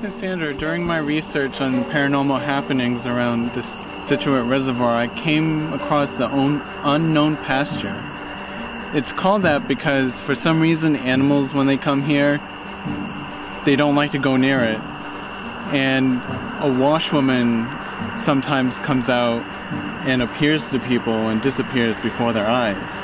Nathan Sandra, during my research on paranormal happenings around this Scituate Reservoir, I came across the un- unknown pasture. It's called that because for some reason animals, when they come here, they don't like to go near it. And a washwoman sometimes comes out and appears to people and disappears before their eyes.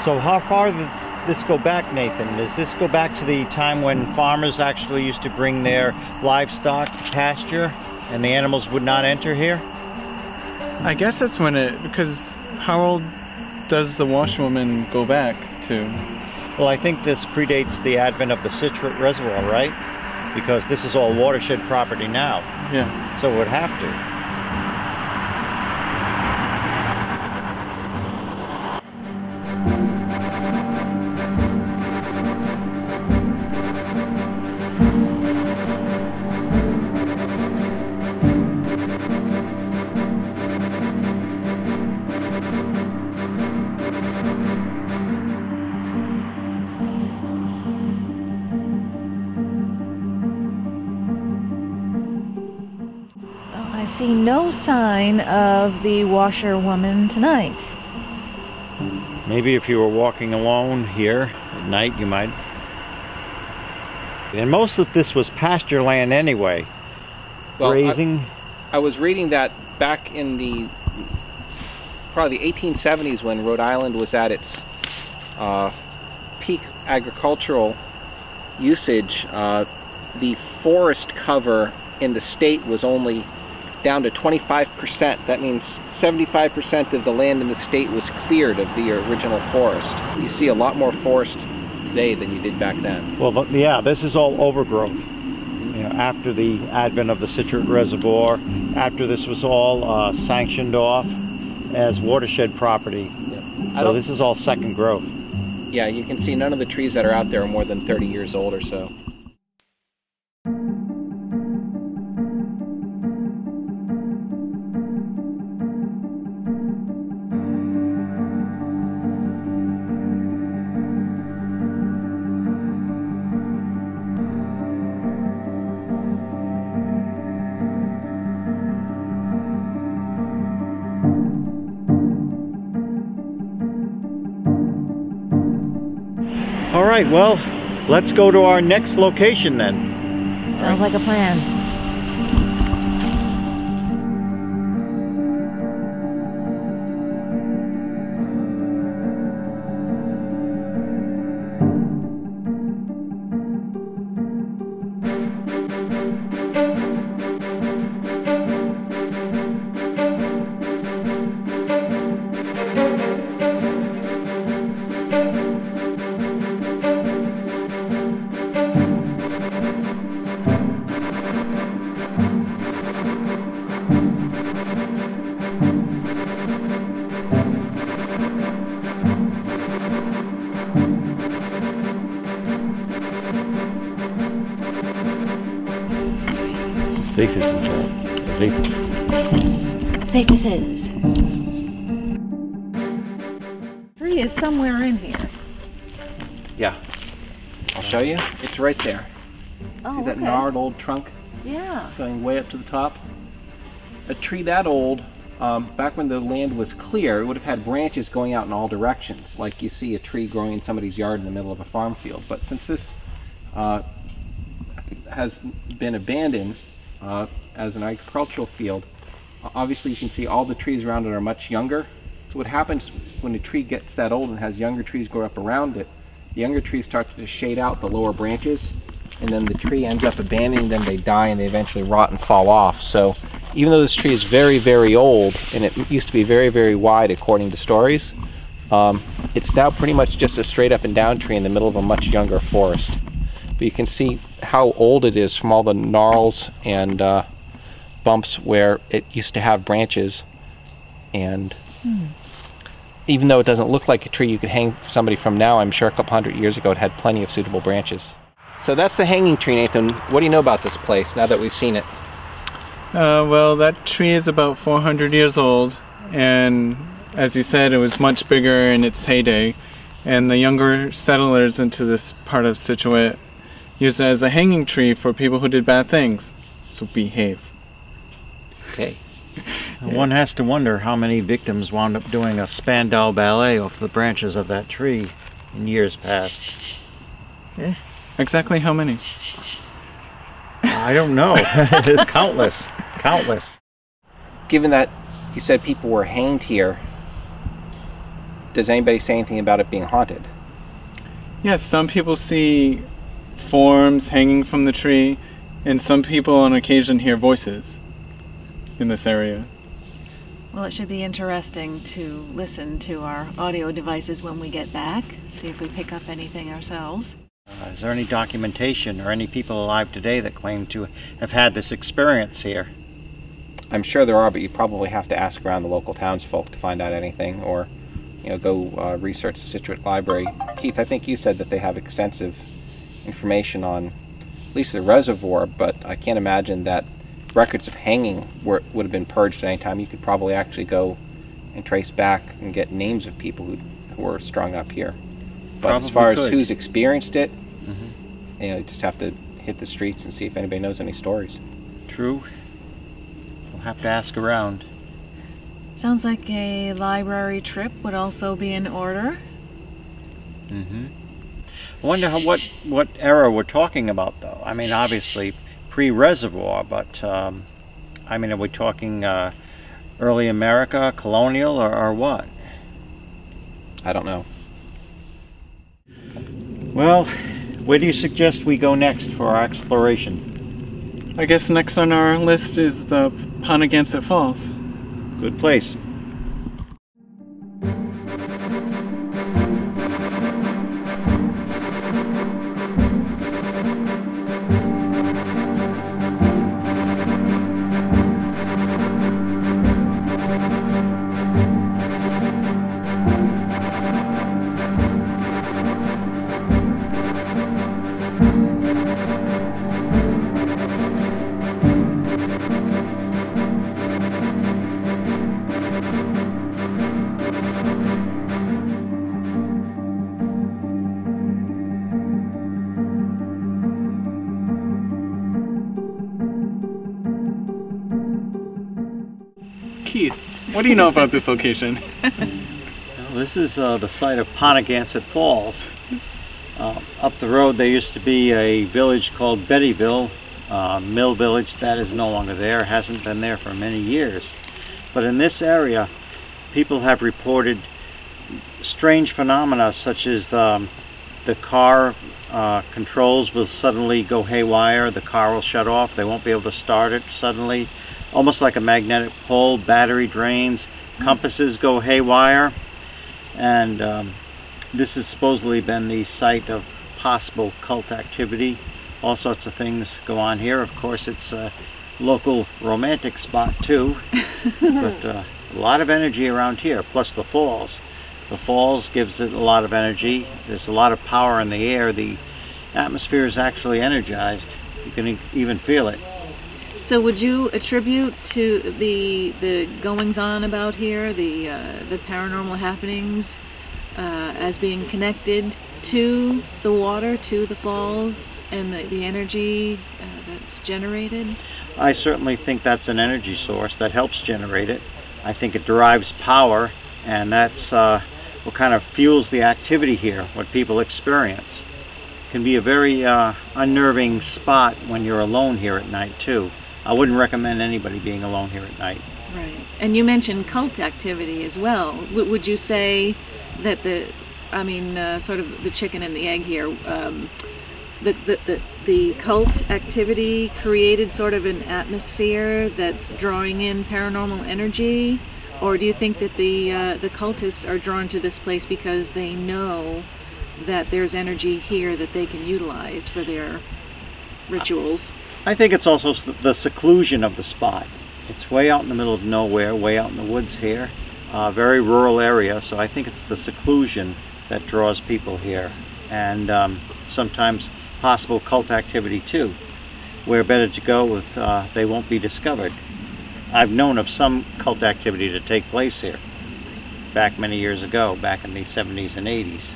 So how far does this go back, Nathan? Does this go back to the time when farmers actually used to bring their livestock to pasture and the animals would not enter here? I guess that's when it, because how old does the washwoman go back to? Well, I think this predates the advent of the Scituate Reservoir, right? Because this is all watershed property now. Yeah. So it would have to. Sign of the washerwoman tonight. Maybe if you were walking alone here at night, you might. And most of this was pasture land anyway. Well, I- Grazing. I was reading that back in the probably the 1870s when Rhode Island was at its uh, peak agricultural usage, uh, the forest cover in the state was only down to 25%. That means 75% of the land in the state was cleared of the original forest. You see a lot more forest today than you did back then. Well, but yeah, this is all overgrowth. You know, after the advent of the Scituate Reservoir, after this was all uh, sanctioned off as watershed property. I So this is all second growth. Yeah, you can see none of the trees that are out there are more than 30 years old or so. All right, well, let's go to our next location then. Sounds like a plan. Cephas is right. Cephas. Cephas is. Tree is somewhere in here. Yeah. I'll show you. It's right there. Oh, See that okay. gnarled old trunk Yeah. going way up to the top? A tree that old, um, back when the land was clear, it would have had branches going out in all directions, like you see a tree growing in somebody's yard in the middle of a farm field. But since this uh, has been abandoned uh, as an agricultural field, obviously you can see all the trees around it are much younger. So what happens when a tree gets that old and has younger trees grow up around it, the younger trees start to shade out the lower branches and then the tree ends up abandoning them, they die and they eventually rot and fall off. So even though this tree is very, very old and it used to be very, very wide according to stories, um, it's now pretty much just a straight up and down tree in the middle of a much younger forest. But you can see how old it is from all the gnarls and uh, bumps where it used to have branches. And even though it doesn't look like a tree you could hang somebody from now, I'm sure a couple hundred years ago it had plenty of suitable branches. So that's the hanging tree, Nathan. What do you know about this place now that we've seen it? Uh, well, that tree is about 400 years old, and as you said, it was much bigger in its heyday. And the younger settlers into this part of Scituate used it as a hanging tree for people who did bad things. So behave. Okay. One has to wonder how many victims wound up doing a Spandau ballet off the branches of that tree in years past. Exactly how many? I don't know. countless. Countless. Given that you said people were hanged here, does anybody say anything about it being haunted? Yes, some people see forms hanging from the tree, and some people on occasion hear voices in this area. Well, it should be interesting to listen to our audio devices when we get back, see if we pick up anything ourselves. Uh, is there any documentation or any people alive today that claim to have had this experience here? I'm sure there are, but you probably have to ask around the local townsfolk to find out anything, or you know, go uh, research the Scituate Library. Keith, I think you said that they have extensive information on at least the reservoir, but I can't imagine that records of hanging were, would have been purged at any time. You could probably actually go and trace back and get names of people who, who were strung up here. But Probably as far could. as who's experienced it, you know, you just have to hit the streets and see if anybody knows any stories. True. We'll have to ask around. Sounds like a library trip would also be in order. Mm-hmm. I wonder how, what what era we're talking about, though. I mean, obviously pre-reservoir, but um, I mean, are we talking uh, early America, colonial, or, or what? I don't know. Well, where do you suggest we go next for our exploration? I guess next on our list is the Ponagansett Falls. Good place. What do you know about this location? Well, this is uh, the site of Ponagansett Falls. Uh, up the road there used to be a village called Bettyville, uh, Mill Village. That is no longer there, hasn't been there for many years. But in this area, people have reported strange phenomena such as um, the car uh, controls will suddenly go haywire, the car will shut off, they won't be able to start it suddenly, almost like a magnetic pole, battery drains, compasses go haywire, and um, this has supposedly been the site of possible cult activity. All sorts of things go on here. Of course, it's a local romantic spot too, but uh, a lot of energy around here, plus the falls. The falls gives it a lot of energy. There's a lot of power in the air. The atmosphere is actually energized. You can even feel it. So, would you attribute to the the goings on about here, the uh, the paranormal happenings, uh, as being connected to the water, to the falls, and the, the energy uh, that's generated? I certainly think that's an energy source that helps generate it. I think it derives power, and that's uh, what kind of fuels the activity here, what people experience. It can be a very uh, unnerving spot when you're alone here at night, too. I wouldn't recommend anybody being alone here at night. Right. And you mentioned cult activity as well. W- would you say that the, I mean, uh, sort of the chicken and the egg here, um, the, the, the, the cult activity created sort of an atmosphere that's drawing in paranormal energy? Or do you think that the, uh, the cultists are drawn to this place because they know that there's energy here that they can utilize for their rituals? I think it's also the seclusion of the spot. It's way out in the middle of nowhere, way out in the woods here. Uh, very rural area, so I think it's the seclusion that draws people here. And um, sometimes possible cult activity too. Where better to go if uh, they won't be discovered. I've known of some cult activity to take place here back many years ago, back in the 70s and 80s.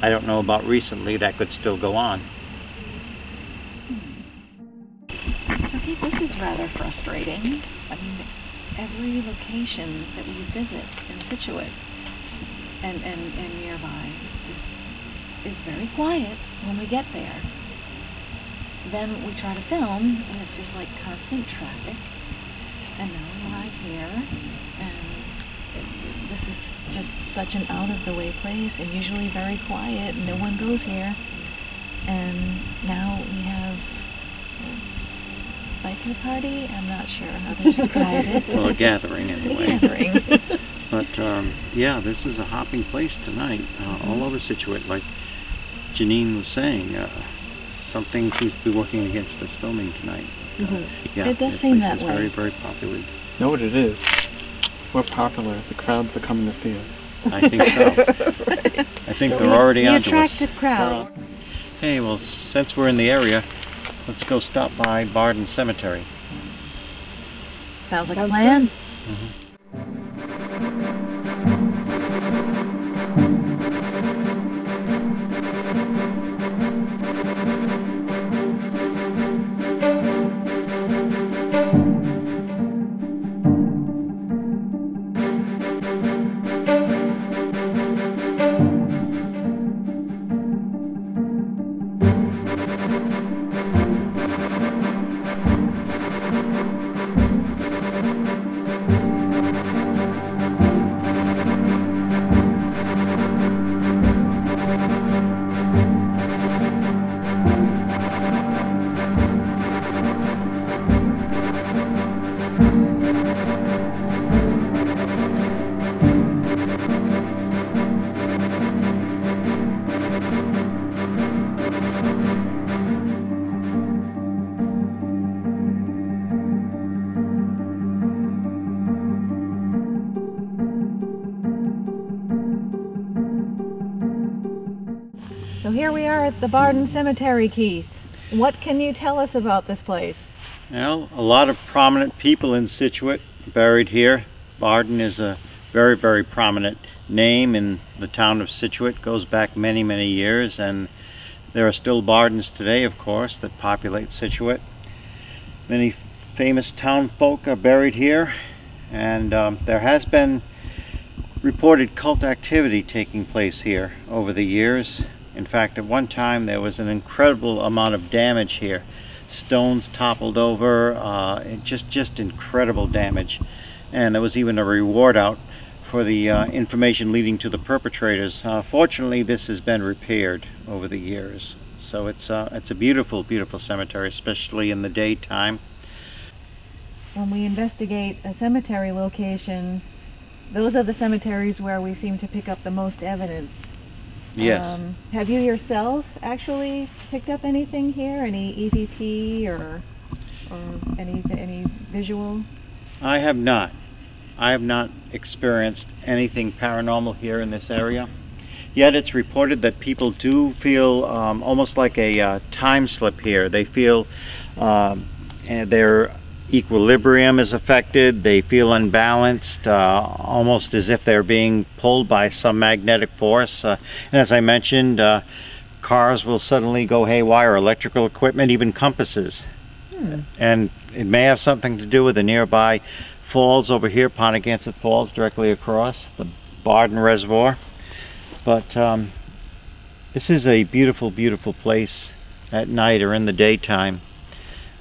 I don't know about recently, that could still go on. Is rather frustrating. I mean, every location that we visit in Scituate and, and, and nearby is, is, is very quiet when we get there. Then we try to film, and it's just like constant traffic. And now we arrive here, and this is just such an out of the way place, and usually very quiet. No one goes here. And now we have a party. I'm not sure how to describe it. Well, a gathering A anyway. gathering. But um, yeah, this is a hopping place tonight, uh, all over Scituate. Like Janine was saying, uh, something seems to be working against us filming tonight. Uh, yeah, It does this seem place that is way. very, very popular. Know what it is? We're popular. The crowds are coming to see us. I think so. I think they're already the onto us. attractive crowd. Hey, well, since we're in the area, let's go stop by Barden Cemetery. Sounds like a plan. So the Barden Cemetery, Keith. What can you tell us about this place? Well, a lot of prominent people in Scituate buried here. Barden is a very, very prominent name in the town of Scituate. Goes back many, many years, and there are still Bardens today, of course, that populate Scituate. Many famous town folk are buried here, and um, there has been reported cult activity taking place here over the years. In fact, at one time there was an incredible amount of damage here. Stones toppled over, uh, just just incredible damage, and there was even a reward out for the uh, information leading to the perpetrators. Uh, fortunately, this has been repaired over the years, so it's uh, it's a beautiful, beautiful cemetery, especially in the daytime. When we investigate a cemetery location, those are the cemeteries where we seem to pick up the most evidence. Yes. Um, have you yourself actually picked up anything here? Any EVP or or any any visual? I have not. I have not experienced anything paranormal here in this area. Yet it's reported that people do feel um, almost like a uh, time slip here. They feel um, and their equilibrium is affected. They feel unbalanced, uh, almost as if they're being pulled by some magnetic force. Uh, and as I mentioned, uh, cars will suddenly go haywire, electrical equipment, even compasses. And it may have something to do with the nearby falls over here, Ponagansett Falls, directly across the Barden Reservoir. But um, this is a beautiful, beautiful place at night or in the daytime.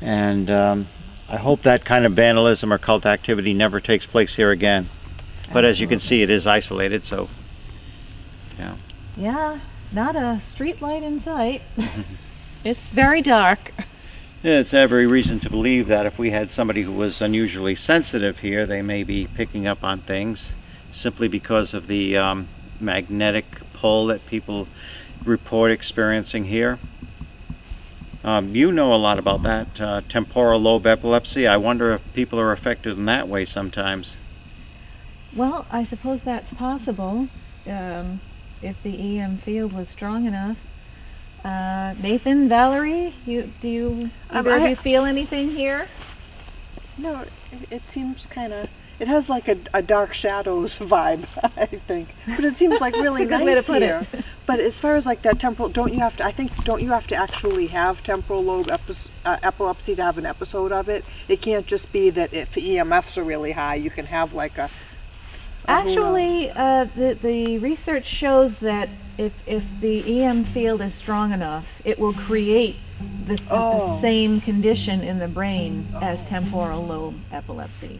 And um, I hope that kind of vandalism or cult activity never takes place here again. But as you can see, it is isolated, so yeah. Yeah, not a street light in sight. it's very dark. It's every reason to believe that if we had somebody who was unusually sensitive here, they may be picking up on things simply because of the um, magnetic pull that people report experiencing here. Um, you know a lot about that, uh, temporal lobe epilepsy. I wonder if people are affected in that way sometimes. Well, I suppose that's possible um, if the EM field was strong enough. Uh, Nathan, Valerie, you do you Um, either I- you feel anything here? No, it, it seems kind of. It has like a, a dark shadows vibe, I think. But it seems like really a good way to nice put it. here. But as far as like that temporal, don't you have to? I think don't you have to actually have temporal lobe uh, epilepsy to have an episode of it? It can't just be that if EMFs are really high, you can have like a. a? Actually, uh, the, the research shows that if, if the EM field is strong enough, it will create the, the Oh. same condition in the brain as temporal lobe epilepsy.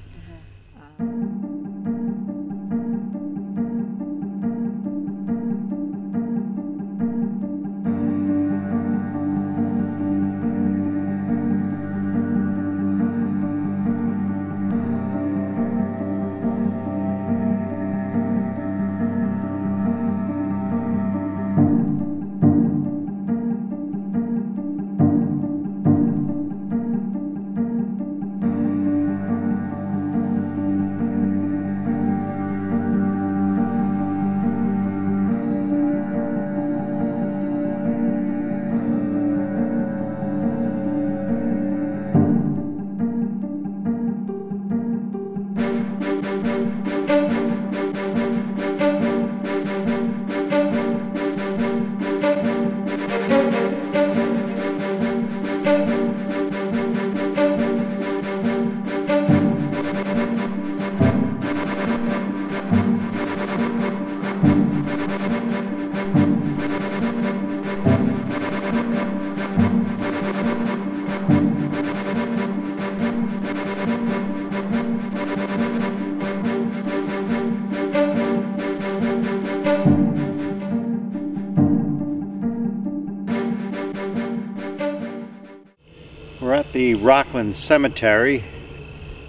Cemetery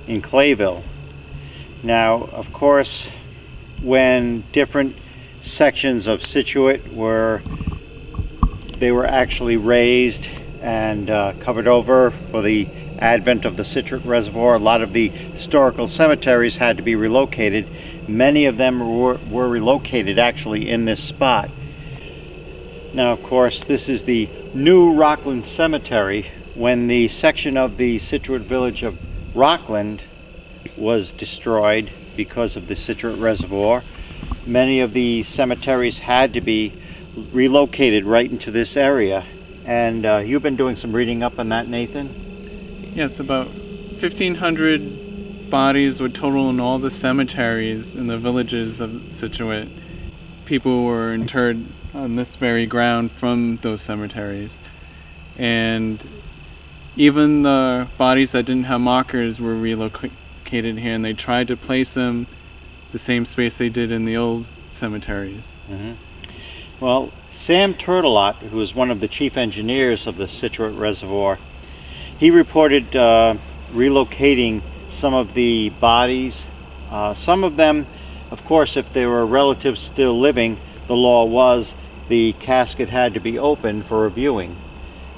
in Clayville. Now, of course, when different sections of Scituate were they were actually raised and uh, covered over for the advent of the Scituate Reservoir, a lot of the historical cemeteries had to be relocated. Many of them were, were relocated actually in this spot. Now, of course, this is the new Rockland Cemetery. When the section of the Scituate village of Rockland was destroyed because of the Scituate Reservoir, many of the cemeteries had to be relocated right into this area. And uh, you've been doing some reading up on that, Nathan? Yes, about 1,500 bodies were total in all the cemeteries in the villages of Scituate. People were interred on this very ground from those cemeteries. And even the bodies that didn't have markers were relocated here, and they tried to place them the same space they did in the old cemeteries. Well, Sam Turtelot, who was one of the chief engineers of the Scituate Reservoir, he reported uh, relocating some of the bodies. Uh, some of them, of course, if they were relatives still living, the law was the casket had to be opened for reviewing.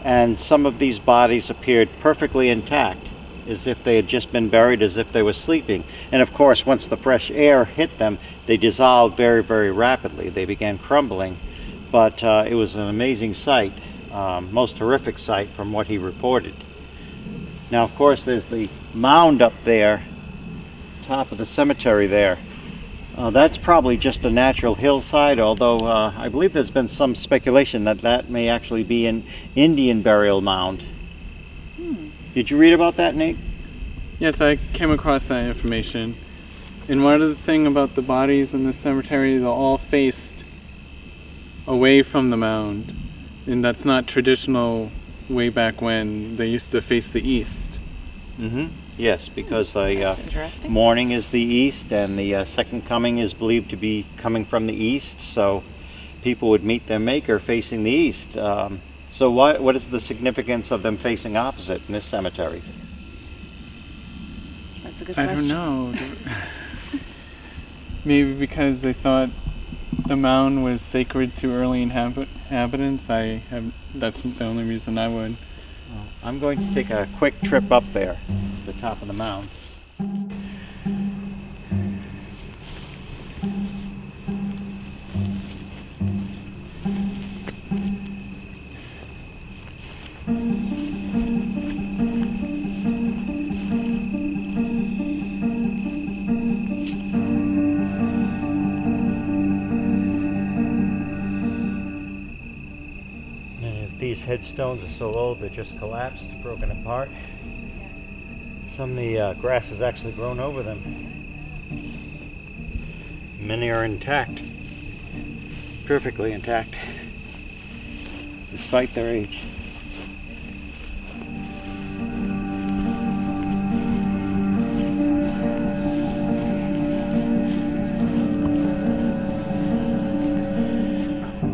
And some of these bodies appeared perfectly intact, as if they had just been buried, as if they were sleeping. And of course, once the fresh air hit them, they dissolved very, very rapidly. They began crumbling but uh, it was an amazing sight, um, most horrific sight from what he reported. Now, of course, there's the mound up there, top of the cemetery there. Uh, that's probably just a natural hillside, although uh, I believe there's been some speculation that that may actually be an Indian burial mound. Did you read about that, Nate? Yes, I came across that information. And one other thing about the bodies in the cemetery, they're all faced away from the mound. And that's not traditional way back when. They used to face the east. Mm-hmm. Yes, because the uh, morning is the east, and the uh, second coming is believed to be coming from the east. So people would meet their maker facing the east. Um, so what what is the significance of them facing opposite in this cemetery? That's a good I question. I don't know. Maybe because they thought the mound was sacred to early inhabit- inhabitants. I have. That's the only reason I would. I'm going to take a quick trip up there, to the top of the mound. these headstones are so old they're just collapsed, broken apart. Some of the uh, grass has actually grown over them. Many are intact, perfectly intact, despite their age.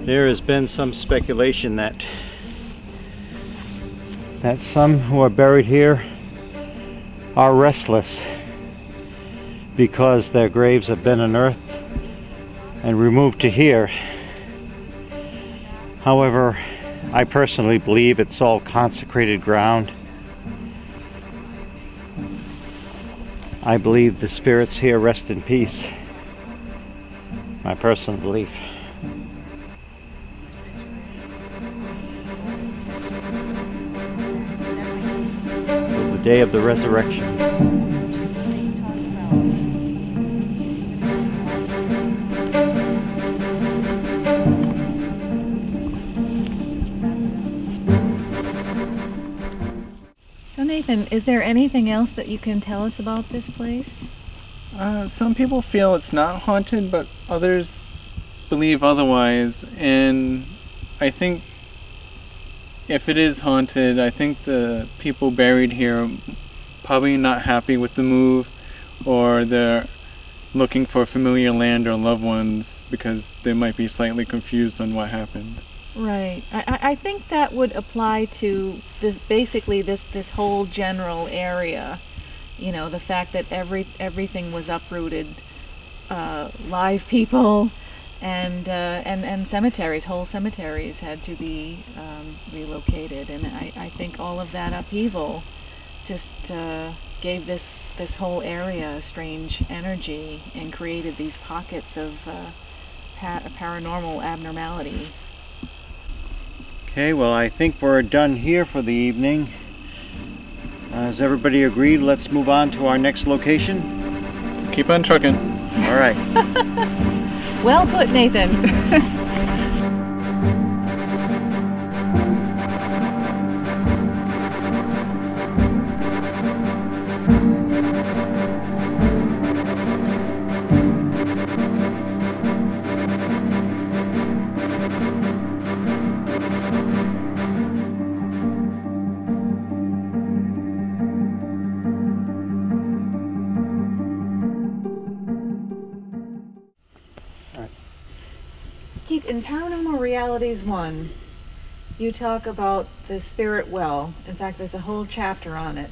There has been some speculation that that some who are buried here are restless because their graves have been unearthed and removed to here. However, I personally believe it's all consecrated ground. I believe the spirits here rest in peace. My personal belief. Day of the resurrection. So Nathan, is there anything else that you can tell us about this place? Uh, some people feel it's not haunted, but others believe otherwise. And I think if it is haunted, I think the people buried here are probably not happy with the move, or they're looking for familiar land or loved ones because they might be slightly confused on what happened. Right. I, I- think that would apply to this basically this this whole general area. You know, the fact that every everything was uprooted, uh, live people, and uh, and and cemeteries, whole cemeteries had to be um, relocated, and I, I think all of that upheaval just uh, gave this this whole area a strange energy and created these pockets of uh, pa- paranormal abnormality. Okay, well, I think we're done here for the evening. Uh, has everybody agreed? Let's move on to our next location. Let's keep on trucking. All right. Well put, Nathan. Realities 1, you talk about the spirit well. In fact, there's a whole chapter on it.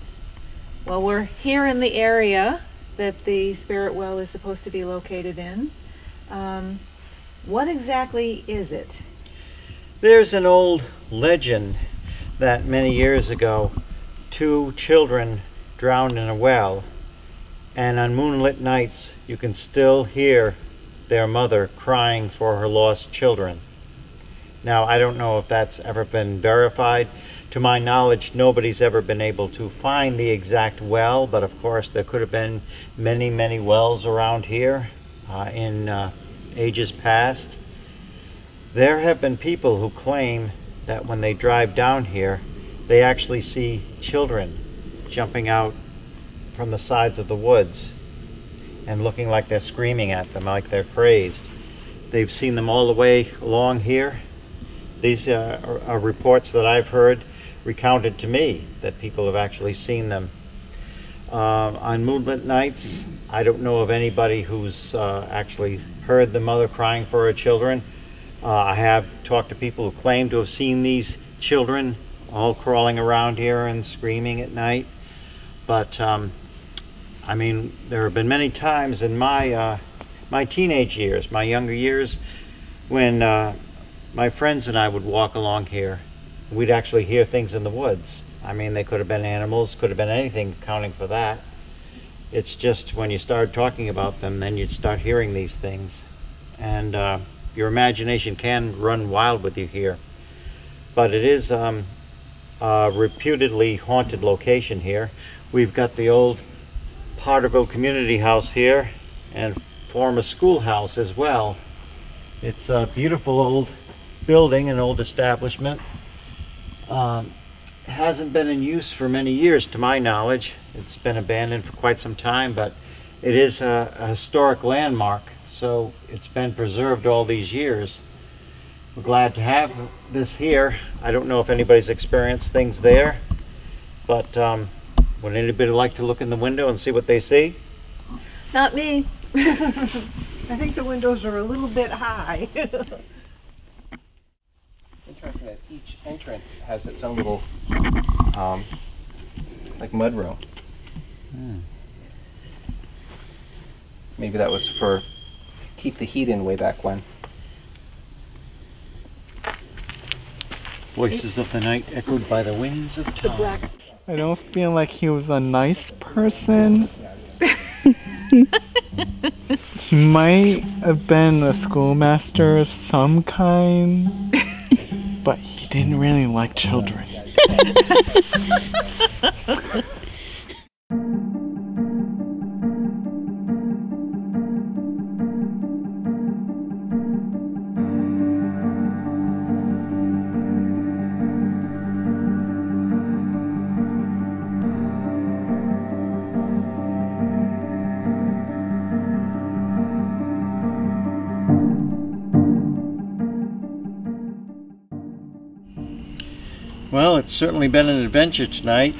Well, we're here in the area that the spirit well is supposed to be located in. Um, what exactly is it? There's an old legend that many years ago, two children drowned in a well, and on moonlit nights you can still hear their mother crying for her lost children. Now, I don't know if that's ever been verified. To my knowledge, nobody's ever been able to find the exact well, but of course, there could have been many, many wells around here uh, in uh, ages past. There have been people who claim that when they drive down here, they actually see children jumping out from the sides of the woods and looking like they're screaming at them, like they're crazed. They've seen them all the way along here. These uh, are, are reports that I've heard recounted to me that people have actually seen them. Uh, on moonlit nights, I don't know of anybody who's uh, actually heard the mother crying for her children. Uh, I have talked to people who claim to have seen these children all crawling around here and screaming at night. But um, I mean, there have been many times in my uh, my teenage years, my younger years, when uh, my friends and I would walk along here. We'd actually hear things in the woods. I mean, they could have been animals, could have been anything, counting for that. It's just when you start talking about them, then you'd start hearing these things, and uh, your imagination can run wild with you here. But it is um, a reputedly haunted location here. We've got the old Potterville Community House here and former schoolhouse as well. It's a beautiful old building, an old establishment. Um, hasn't been in use for many years, to my knowledge. It's been abandoned for quite some time, but it is a, a historic landmark, so it's been preserved all these years. We're glad to have this here. I don't know if anybody's experienced things there, but um, would anybody like to look in the window and see what they see? Not me. I think the windows are a little bit high. Interesting that each entrance has its own little, um, like mud mudroom. Maybe that was for keep the heat in way back when. Voices of the night echoed by the winds of time. Black I don't feel like he was a nice person. he might have been a schoolmaster of some kind, but he didn't really like children. certainly been an adventure tonight.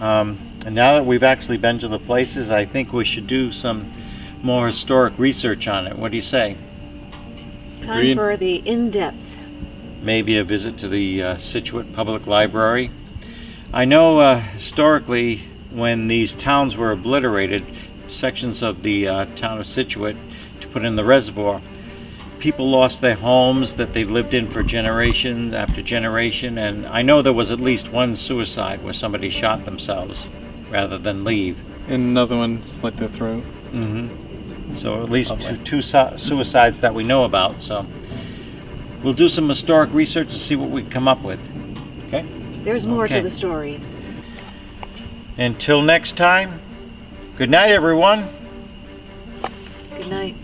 Um, and now that we've actually been to the places, I think we should do some more historic research on it. What do you say? Time Agreed. for the in-depth. Maybe a visit to the uh, Scituate Public Library. I know uh, historically, when these towns were obliterated, sections of the uh, town of Scituate to put in the reservoir, people lost their homes that they've lived in for generation after generation, and I know there was at least one suicide where somebody shot themselves rather than leave. And another one slit their throat. hmm So at least two, two suicides that we know about. So we'll do some historic research to see what we come up with. Okay. There's more Okay. to the story. Until next time. Good night, everyone. Good night.